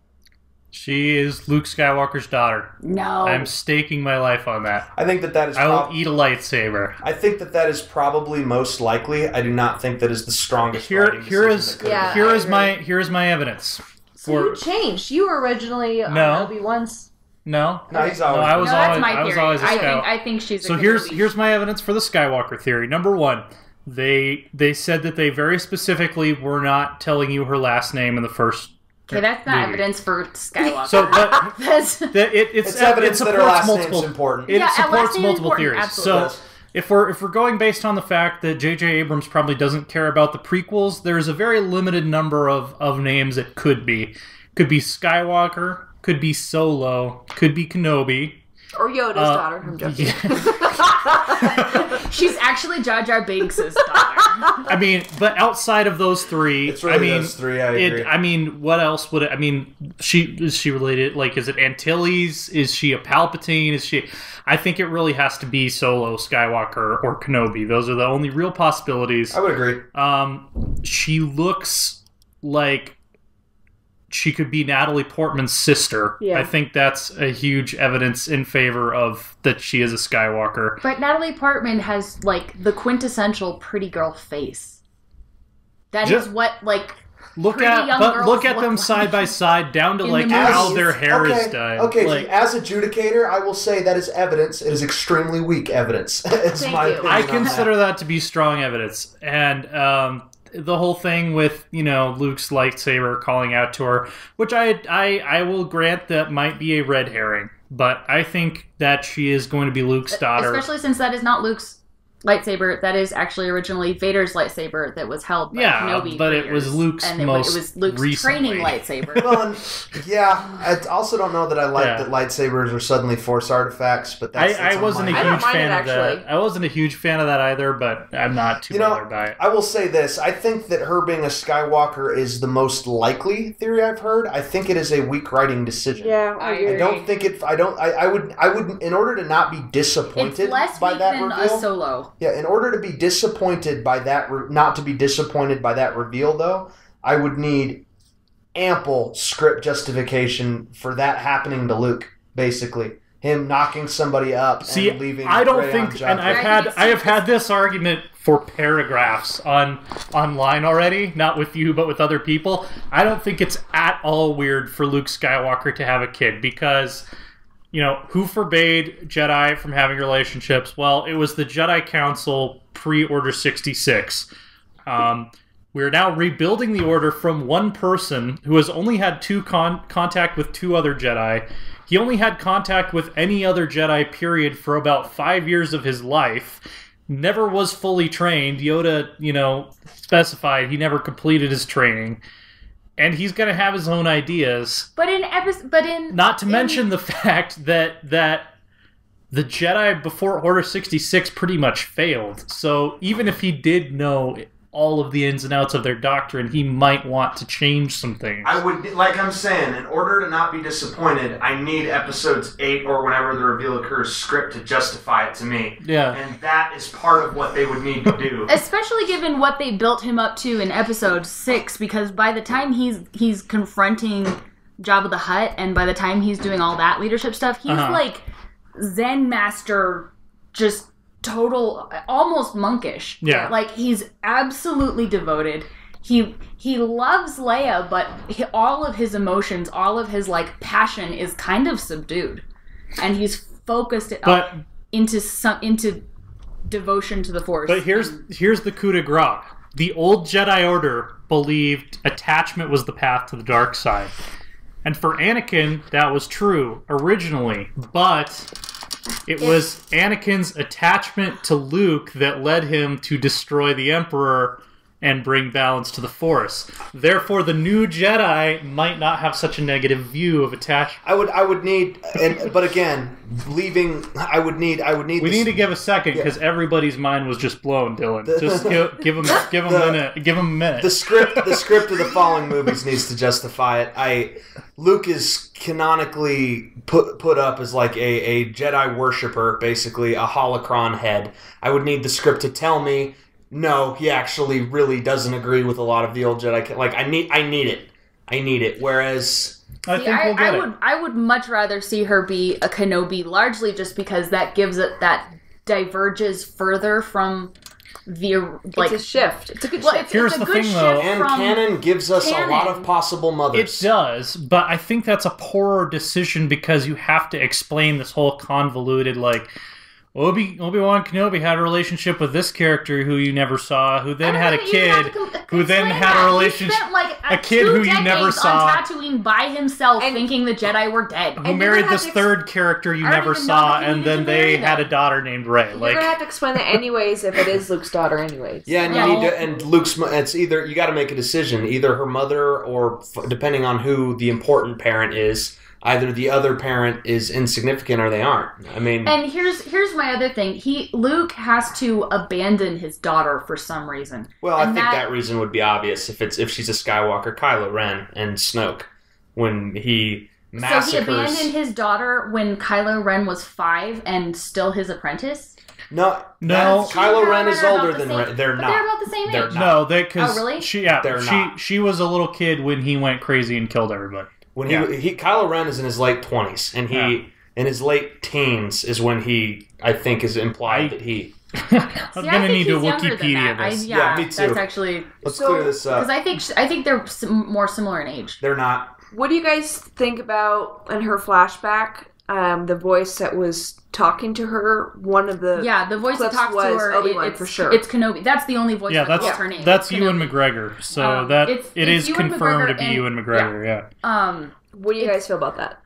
she is Luke Skywalker's daughter. No, I'm staking my life on that. I think that that is I will prob- eat a lightsaber. I think that that is probably most likely. I do not think that is the strongest. Here, writing here decision is that could Yeah, have here I is agree. my here is my evidence. So For- you changed. You were originally on No. Obi Wan's. No. No, he's no, always. I was no, that's always my I was theory. always a I Sky- think I think she's. a So here's Kenobi. here's my evidence for the Skywalker theory. Number one, they they said that they very specifically were not telling you her last name in the first. okay. That's not movie. evidence for Skywalker. So, but That's that it, it's, it's evidence it that supports her last multiple. name's important. It Yeah, and last supports name multiple theories. absolutely. So if we're if we're going based on the fact that J.J. Abrams probably doesn't care about the prequels, there's a very limited number of of names it could be. Could be Skywalker, could be Solo, could be Kenobi. Or Yoda's Uh, daughter. I'm joking. She's actually Jar Jar Binks' daughter. I mean, but outside of those three, It's really I mean, those three, I agree. It, I mean, what else would it? I mean, she is she related? Like, is it Antilles? Is she a Palpatine? Is she? I think it really has to be Solo, Skywalker, or Kenobi. Those are the only real possibilities. I would agree. Um, she looks like she could be Natalie Portman's sister. Yeah. I think that's a huge evidence in favor of that she is a Skywalker. But Natalie Portman has like the quintessential pretty girl face. That is Just- what like Look at young but girls look at look them like side by side, down to like the how movies. their hair okay, is done. Okay, like, as adjudicator, I will say that is evidence. It is extremely weak evidence. it's Thank my you. I on consider that to be strong evidence, and um, the whole thing with you know Luke's lightsaber calling out to her, which I I I will grant that might be a red herring, but I think that she is going to be Luke's daughter. especially since that is not Luke's lightsaber. That is actually originally Vader's lightsaber that was held by Yeah, Kenobi. but for it was. Luke's and it, most was- it was Luke's recently. training lightsaber. Well, and, yeah, I also don't know that I like Yeah. that lightsabers are suddenly force artifacts, but I, that's, that's I wasn't a my- I huge fan it, of that. actually. I wasn't a huge fan of that either, but I'm not too You know, bothered by it. I will say this: I think that her being a Skywalker is the most likely theory I've heard. I think it is a weak writing decision. Yeah, I I agree. I don't think it. I don't. I, I would. I would. In order to not be disappointed it's less by weak that than reveal. a solo. Yeah. In order to be disappointed by that, re- not to be disappointed by that reveal, though, I would need ample script justification for that happening to Luke. Basically, him knocking somebody up See, and leaving. I don't Rey think, on and I've had I have had this argument for paragraphs on online already, not with you, but with other people. I don't think it's at all weird for Luke Skywalker to have a kid because, you know, who forbade Jedi from having relationships? Well, it was the Jedi Council pre Order sixty six. Um, we're now rebuilding the order from one person who has only had two con- contact with two other Jedi. He only had contact with any other Jedi, period, for about five years of his life. Never was fully trained. Yoda, you know, specified he never completed his training. And he's going to have his own ideas. But in episode, but in Not to in- mention the fact that that the Jedi before Order 66 pretty much failed. So even if he did know all of the ins and outs of their doctrine, he might want to change some things. I would, like I'm saying, in order to not be disappointed, I need episodes eight or whenever the reveal occurs script to justify it to me, yeah. and that is part of what they would need to do. especially given what they built him up to in episode six, because by the time he's he's confronting Jabba the Hutt, and by the time he's doing all that leadership stuff, he's Uh-huh. like Zen master, just total, almost monkish. Yeah. like he's absolutely devoted. He he loves Leia, but he, all of his emotions, all of his like passion, is kind of subdued, and he's focused it But up into some into devotion to the Force. But here's here's the coup de grace. The old Jedi Order believed attachment was the path to the dark side. And for Anakin, that was true originally, but it was Anakin's attachment to Luke that led him to destroy the Emperor and bring balance to the Force. Therefore, the new Jedi might not have such a negative view of attachment. I would, I would need, and but again, leaving, I would need, I would need. We this- need to give a second because everybody's mind was just blown, Dylan. Just give, give him, give him The- a minute. Give him a minute. the script the script of the following movies needs to justify it. I Luke is canonically put put up as like a, a Jedi worshiper, basically a holocron head. I would need the script to tell me no, he actually really doesn't agree with a lot of the old Jedi. ca- Like I need I need it. I need it. Whereas I See, think I, we'll get I it. would I would much rather see her be a Kenobi, largely just because that gives it that diverges further from the like. it's a shift. It's a good well, shift. it's, Here's it's a the good thing, shift though. and canon gives us a lot of possible mothers. It does, but I think that's a poorer decision because you have to explain this whole convoluted like Obi Obi Wan Kenobi had a relationship with this character who you never saw, who then had a don't know that you have kid, to who then had that. a relationship, spent, like, a kid who you never saw. on Tatooine by himself, And- thinking the Jedi were dead. who And married gonna this ex- third character you never saw, and then they married had a daughter named Rey. You're Like, gonna have to explain that anyways if it is Luke's daughter anyways. Yeah, and Yeah. you need to. And Luke's. It's either you got to make a decision. Either her mother, or depending on who the important parent is, either the other parent is insignificant or they aren't. I mean, And here's here's my other thing. He Luke has to abandon his daughter for some reason. well, I think that- that, reason would be obvious if it's if she's a Skywalker, Kylo Ren and Snoke, when he massacres, So he abandoned his daughter when Kylo Ren was five and still his apprentice. no, No. that's- Kylo Ren is her are about older the than same- Ren. They're but not. They're about the same They're age. not. no, they because Oh, really? she yeah They're she not. she was a little kid when he went crazy and killed everybody. When Yeah. he, he Kylo Ren is in his late twenties, and he Yeah. in his late teens is when he I think is implied I- that he. I'm See, gonna I need to he's younger than Wikipedia that. I, this. yeah, Yeah, me too. That's actually Let's So- clear this up. because I think I think they're more similar in age. They're not. What do you guys think about in her flashback? Um, the voice that was talking to her, one of the Yeah, the voice that clips talks to her, Obi-Wan it's for sure. It's Kenobi. That's the only voice yeah, that that's calls her name. that's It's Ewan Kenobi. McGregor. So Um, that it's- it it's is confirmed McGregor to be and- Ewan McGregor. Yeah. Um, What do you guys feel about that?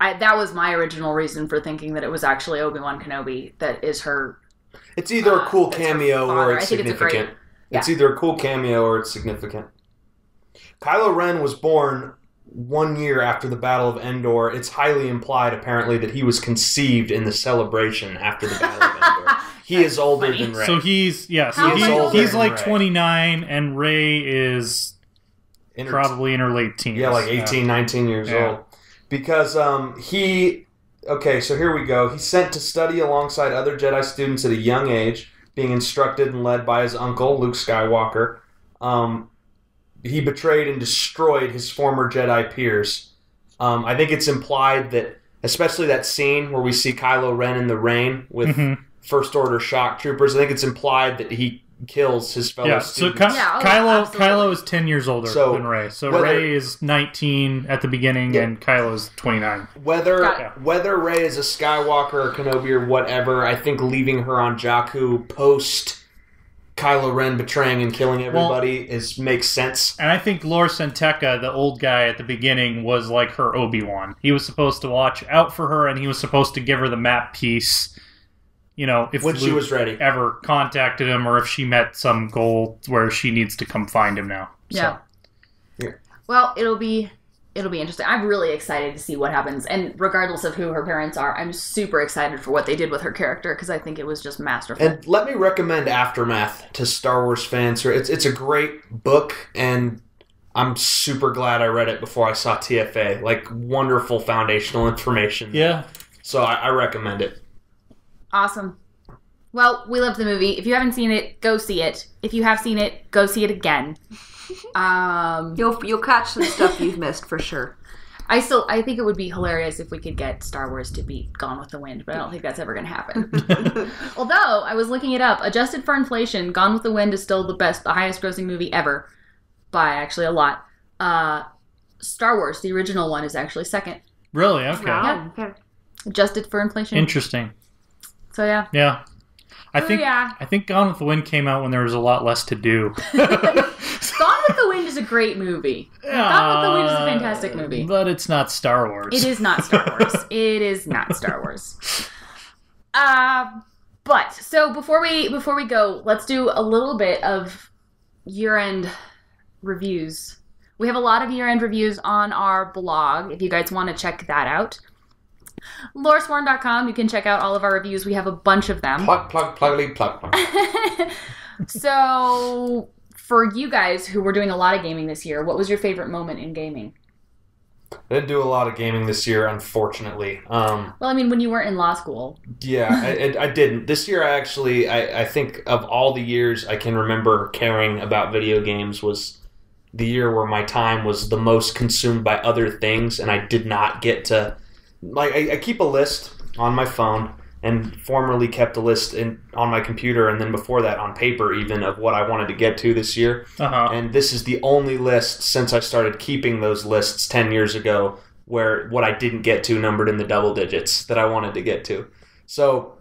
I, that was my original reason for thinking that it was actually Obi Wan Kenobi that is her. It's either a Uh, cool cameo father. or it's I think it's great- significant. It's either a cool cameo or it's significant. Kylo Ren was born one year after the Battle of Endor. It's highly implied, apparently, that he was conceived in the celebration after the Battle of Endor. He is older funny. than Rey. So he's yeah, so How he, he's like Rey? 29 and Rey is In her probably in her late teens. Yeah, like 18, 19 years Yeah. old. Because um, he. Okay, so here we go. He's sent to study alongside other Jedi students at a young age, being instructed and led by his uncle, Luke Skywalker. Um, he betrayed and destroyed his former Jedi peers. Um, I think it's implied that, especially that scene where we see Kylo Ren in the rain with Mhm. First Order shock troopers, I think it's implied that he kills his fellow Yeah, so. Ky- Yeah, oh, Kylo absolutely. Kylo is 10 years older So, than Rey. So whether- Rey is 19 at the beginning Yeah. and Kylo's 29. Whether Got it. whether Rey is a Skywalker or Kenobi or whatever, I think leaving her on Jakku post Kylo Ren betraying and killing everybody is makes sense. And I think Lor San Tekka, the old guy at the beginning, was like her Obi Wan. He was supposed to watch out for her, and he was supposed to give her the map piece. You know, if When she was ready. ever contacted him, or if she met some goal where she needs to come find him now. So, Yeah. Yeah. Well, it'll be it'll be interesting. I'm really excited to see what happens, and regardless of who her parents are, I'm super excited for what they did with her character because I think it was just masterful. And let me recommend Aftermath to Star Wars fans. It's it's a great book, and I'm super glad I read it before I saw TFA. Like wonderful foundational information. yeah. So I, I recommend it. Awesome. Well, we love the movie. If you haven't seen it, go see it. If you have seen it, go see it again. Um, You'll you'll catch some stuff you've missed for sure. I still I think it would be hilarious if we could get Star Wars to beat Gone with the Wind, but I don't think that's ever going to happen. Although I was looking it up, adjusted for inflation, Gone with the Wind is still the best, the highest grossing movie ever by actually a lot. Uh, Star Wars, the original one, is actually second, Really? Okay. Wow. Okay. adjusted for inflation. Interesting. so yeah, Yeah. I Oh, think yeah. I think Gone with the Wind came out when there was a lot less to do. Gone with the Wind is a great movie. Gone with the Wind is a fantastic movie. But it's not Star Wars. It is not Star Wars. it is not Star Wars. Uh, but so before we before we go, let's do a little bit of year-end reviews. We have a lot of year-end reviews on our blog. If you guys want to check that out, loresworn.com. You can check out all of our reviews. We have a bunch of them. Plug, plug, plugly, plug, plug. so for you guys who were doing a lot of gaming this year, what was your favorite moment in gaming? I didn't do a lot of gaming this year, unfortunately. Um, Well, I mean, when you weren't in law school. yeah, I, I, I didn't. This year, I actually, I, I think of all the years I can remember caring about video games was the year where my time was the most consumed by other things, and I did not get to. Like, I, I keep a list on my phone, and formerly kept a list in on my computer, and then before that on paper, even of what I wanted to get to this year. Uh-huh. And this is the only list since I started keeping those lists 10 years ago where what I didn't get to numbered in the double digits that I wanted to get to. So,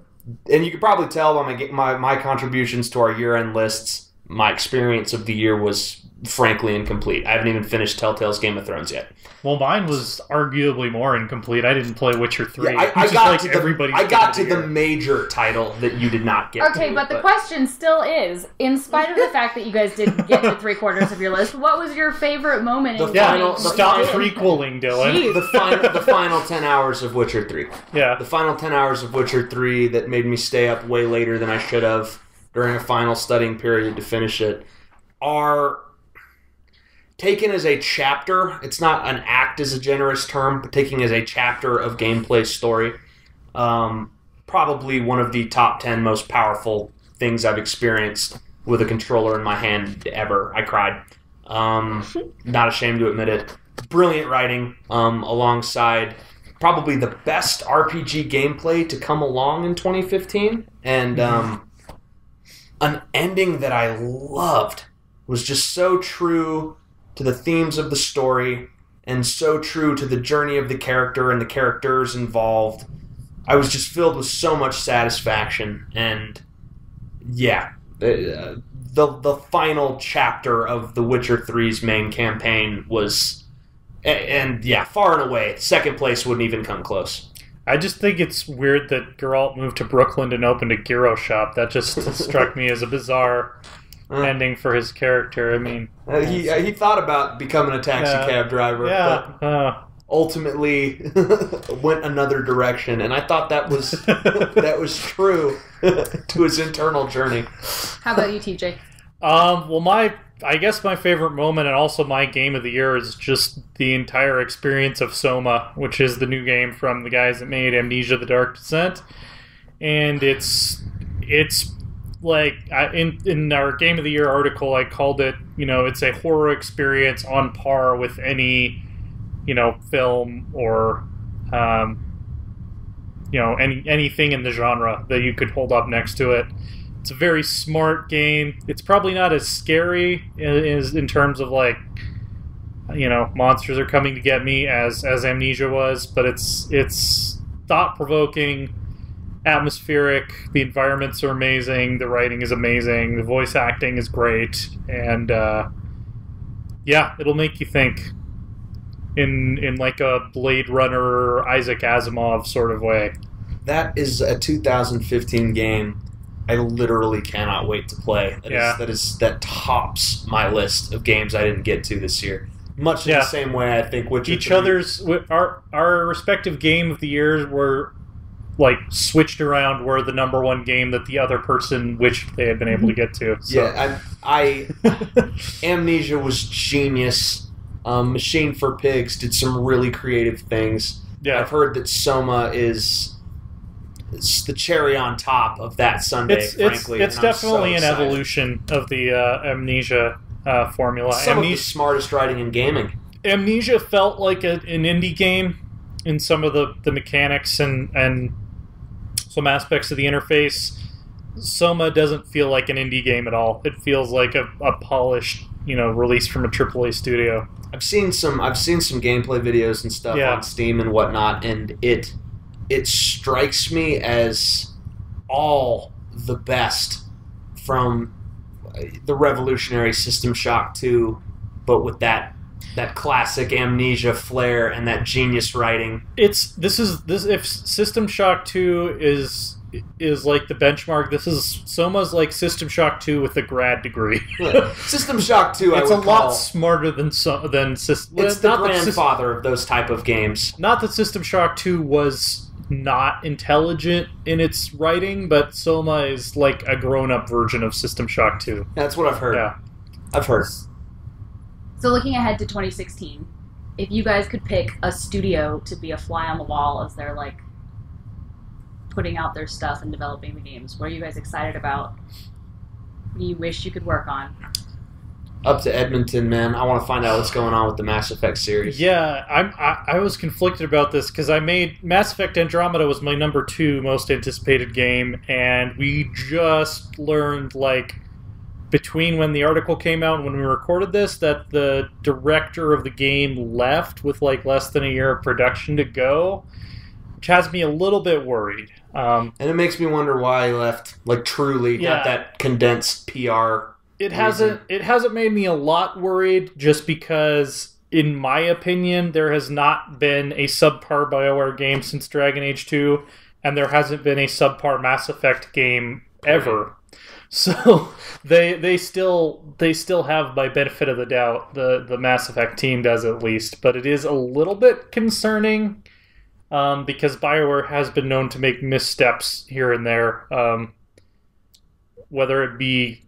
and you could probably tell by my, my, my contributions to our year end lists, my experience of the year was frankly incomplete. I haven't even finished Telltale's Game of Thrones yet. Well, mine was arguably more incomplete. I didn't play Witcher three. Yeah, I, I got like to the, I got to game the major title that you did not get. Okay, to, but the question still is, in spite of the fact that you guys didn't get to three quarters of your list, what was your favorite moment The in Yeah, final- the stop you prequeling, Dylan. the final the final ten hours of Witcher three. Yeah, The final ten hours of Witcher three that made me stay up way later than I should have during a final studying period to finish it are taken as a chapter. It's not an act is a generous term, but taking as a chapter of gameplay story. Um, probably one of the top ten most powerful things I've experienced with a controller in my hand ever. I cried. Um, not ashamed to admit it. Brilliant writing, um, alongside probably the best RPG gameplay to come along in 2015, and um, an ending that I loved was just so true to the themes of the story and so true to the journey of the character and the characters involved. I was just filled with so much satisfaction, and yeah, uh, the the final chapter of The Witcher 3's main campaign was, and yeah, far and away, second place wouldn't even come close. I just think it's weird that Geralt moved to Brooklyn and opened a gyro shop. That just struck me as a bizarre Uh. ending for his character. I mean, Uh, he uh, he thought about becoming a taxi Yeah. cab driver, yeah, but uh, ultimately went another direction, and I thought that was that was true to his internal journey. How about you, TJ? Um, well, my I guess my favorite moment and also my game of the year is just the entire experience of Soma, which is the new game from the guys that made Amnesia: The Dark Descent, and it's it's like in in our game of the year article, I called it you know it's a horror experience on par with any you know film or um, you know any anything in the genre that you could hold up next to it. It's a very smart game. It's probably not as scary as in terms of like you know monsters are coming to get me as as Amnesia was, but it's it's thought provoking, atmospheric. The environments are amazing. The writing is amazing. The voice acting is great, and uh, yeah, it'll make you think in in like a Blade Runner Isaac Asimov sort of way. That is a 2015 game. I literally cannot wait to play. That is- Yeah. that is that tops my list of games I didn't get to this year. Much in Yeah. the same way I think Witcher each 3 other's our our respective game of the years were like switched around were the number one game that the other person wished they had been able to get to. So. Yeah, I, I Amnesia was genius. Um, Machine for Pigs did some really creative things. yeah. I've heard that Soma is it's the cherry on top of that sundae. It's it's frankly, it's and I'm so definitely an evolution of the uh, amnesia uh, formula. Some of the Amnesia, smartest writing in gaming. amnesia felt like a, an indie game in some of the, the mechanics and and some aspects of the interface. Soma doesn't feel like an indie game at all. It feels like a, a polished, you know, release from a AAA studio. I've seen some I've seen some gameplay videos and stuff Yeah. on Steam and whatnot, and it it strikes me as all the best from the revolutionary System Shock 2, but with that that classic amnesia flair and that genius writing. it's this is this if System Shock 2 is is like the benchmark. This is Soma's like System Shock 2 with a grad degree. System Shock 2, I it's a would lot smarter than so, than System. it's not the grandfather of those type of games. not that System Shock 2 was not intelligent in its writing, but Soma is like a grown-up version of System Shock 2. That's what I've heard. Yeah. I've heard. So looking ahead to 2016, if you guys could pick a studio to be a fly on the wall as they're like putting out their stuff and developing the games, what are you guys excited about? What do you wish you could work on? Up to Edmonton, man. I want to find out what's going on with the Mass Effect series. Yeah, I'm. I, I was conflicted about this because I made Mass Effect Andromeda was my number two most anticipated game, and we just learned like between when the article came out and when we recorded this that the director of the game left with like less than a year of production to go, which has me a little bit worried. Um, And it makes me wonder why he left. Like truly, Yeah. not that condensed PR it hasn't it hasn't made me a lot worried just because in my opinion there has not been a subpar bioware game since dragon age 2 and there hasn't been a subpar mass effect game ever so they they still they still have by benefit of the doubt the the mass effect team does at least but it is a little bit concerning um, because bioware has been known to make missteps here and there um, whether it be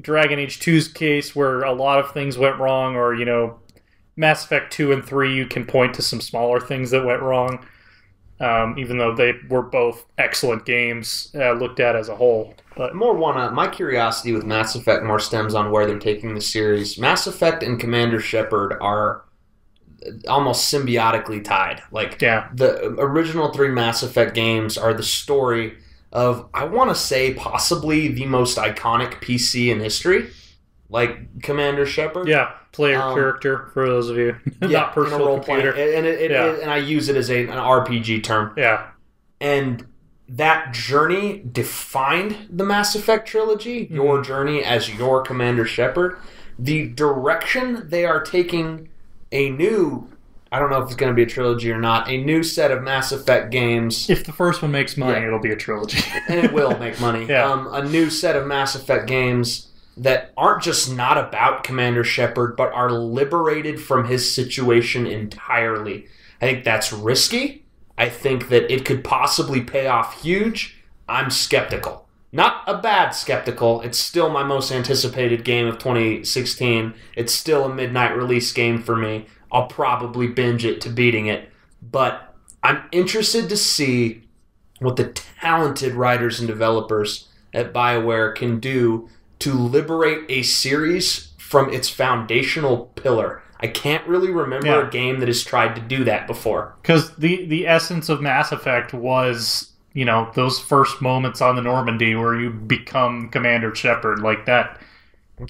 Dragon Age 2's case where a lot of things went wrong, or, you know, Mass Effect 2 and 3, you can point to some smaller things that went wrong, um, even though they were both excellent games uh, looked at as a whole. But more wanna my curiosity with Mass Effect more stems on where they're taking the series. Mass Effect and Commander Shepard are almost symbiotically tied. Like yeah, the original three Mass Effect games are the story of I want to say possibly the most iconic PC in history, like Commander Shepard. yeah, player Um, character for those of you not personal role computer. playing, and it, it, Yeah. it- and I use it as a, an RPG term. Yeah, and that journey defined the Mass Effect trilogy. Your journey as your Commander Shepard, the direction they are taking a new. I don't know if it's going to be a trilogy or not. A new set of Mass Effect games, if the first one makes money, Yeah. it'll be a trilogy. and it will make money. Yeah. Um, a new set of Mass Effect games that aren't just not about Commander Shepard, but are liberated from his situation entirely. I think that's risky. I think that it could possibly pay off huge. I'm skeptical. Not a bad skeptical. It's still my most anticipated game of 2016. It's still a midnight release game for me. I'll probably binge it to beating it. But I'm interested to see what the talented writers and developers at BioWare can do to liberate a series from its foundational pillar. I can't really remember Yeah. a game that has tried to do that before. Because the the essence of Mass Effect was, you know, those first moments on the Normandy where you become Commander Shepard, like that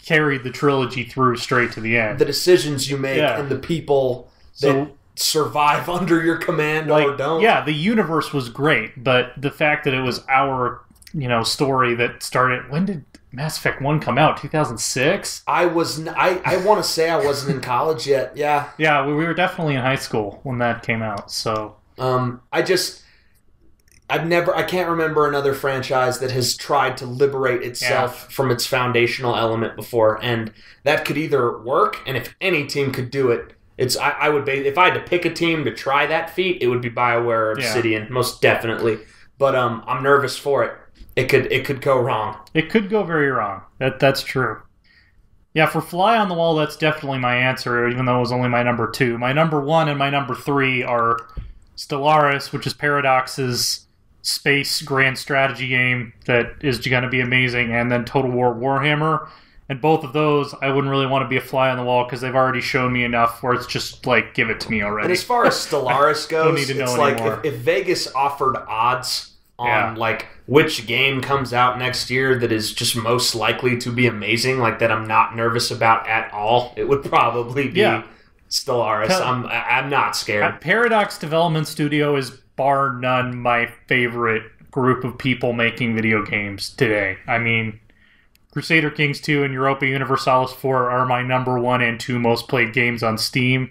carried the trilogy through straight to the end. The decisions you make Yeah. and the people So- that survive under your command like, or don't. yeah, the universe was great, but the fact that it was our, you know, story that started. When did Mass Effect One come out? Two thousand six. I was n- I, I want to say I wasn't in college yet. Yeah. Yeah, we, we were definitely in high school when that came out. So Um, I just, I've never, I can't remember another franchise that has tried to liberate itself from its foundational element before, and that could either work, and if any team could do it, it's I, I would be if I had to pick a team to try that feat, it would be Bioware or Yeah. Obsidian, most definitely. But um, I'm nervous for it. It could it could go wrong. It could go very wrong. That that's true. Yeah, for Fly on the Wall, that's definitely my answer, even though it was only my number two. My number one and my number three are Stellaris, which is Paradox's space grand strategy game that is going to be amazing, and then Total War Warhammer. And both of those, I wouldn't really want to be a fly on the wall because they've already shown me enough where it's just like, give it to me And already. as far as Stellaris goes, need to know it's like if, if Vegas offered odds on Yeah. like which game comes out next year that is just most likely to be amazing, like that I'm not nervous about at all, it would probably be Yeah. Stellaris. Tell- I'm I'm not scared. Paradox Development Studio is bar none my favorite group of people making video games today. I mean, Crusader Kings 2 and Europa Universalis 4 are my number one and two most played games on Steam.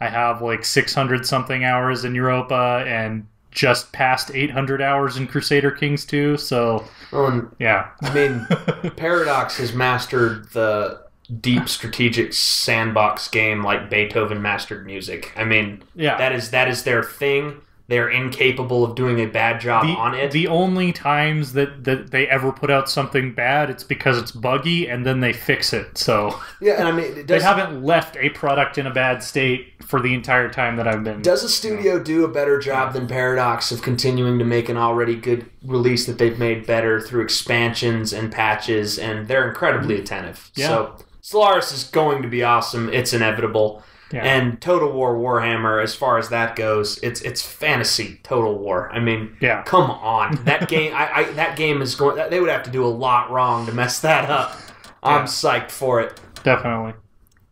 I have like 600 something hours in Europa and just past 800 hours in Crusader Kings 2. So, oh, and, yeah. I mean, Paradox has mastered the deep strategic sandbox game like Beethoven mastered music. I mean, Yeah. that is that is their thing. They're incapable of doing a bad job the, on it. the only times that, that they ever put out something bad, it's because it's buggy and then they fix it. So yeah, and I mean, it they haven't left a product in a bad state for the entire time that I've been. does a studio do a better job than Paradox of continuing to make an already good release that they've made better through expansions and patches, and they're incredibly attentive. Yeah. So Stellaris is going to be awesome. It's inevitable. Yeah. And Total War Warhammer, as far as that goes, it's it's fantasy Total War. I mean, yeah, come on, that game. I, I that game is going. They would have to do a lot wrong to mess that up. I'm psyched for it. definitely.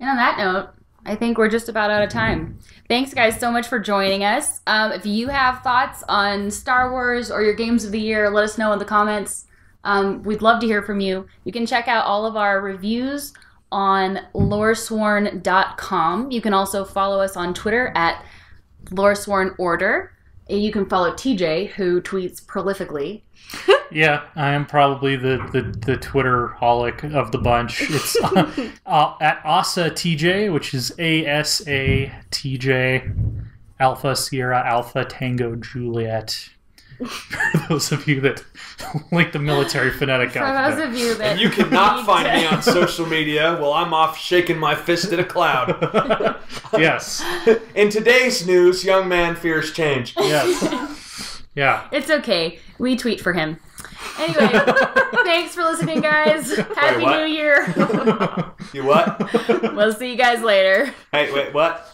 And on that note, I think we're just about out of time. Thanks, guys, so much for joining us. Um, if you have thoughts on Star Wars or your games of the year, let us know in the comments. Um, we'd love to hear from you. You can check out all of our reviews on loresworn.com. You can also follow us on Twitter at loresworn order. You can follow TJ, who tweets prolifically. Yeah, I am probably the the, the Twitter holic of the bunch. It's uh, uh, at Asa TJ, which is A S A T J Alpha Sierra Alpha Tango Juliet. For those of you that like the military phonetic For those alphabet. of you that And you cannot find to- me on social media while I'm off shaking my fist at a cloud. yes, In today's news, young man fears change. yes, yeah. It's okay. We tweet for him. Anyway, thanks for listening, guys. Happy what? New Year. You what? we'll see you guys later. Hey, wait, what?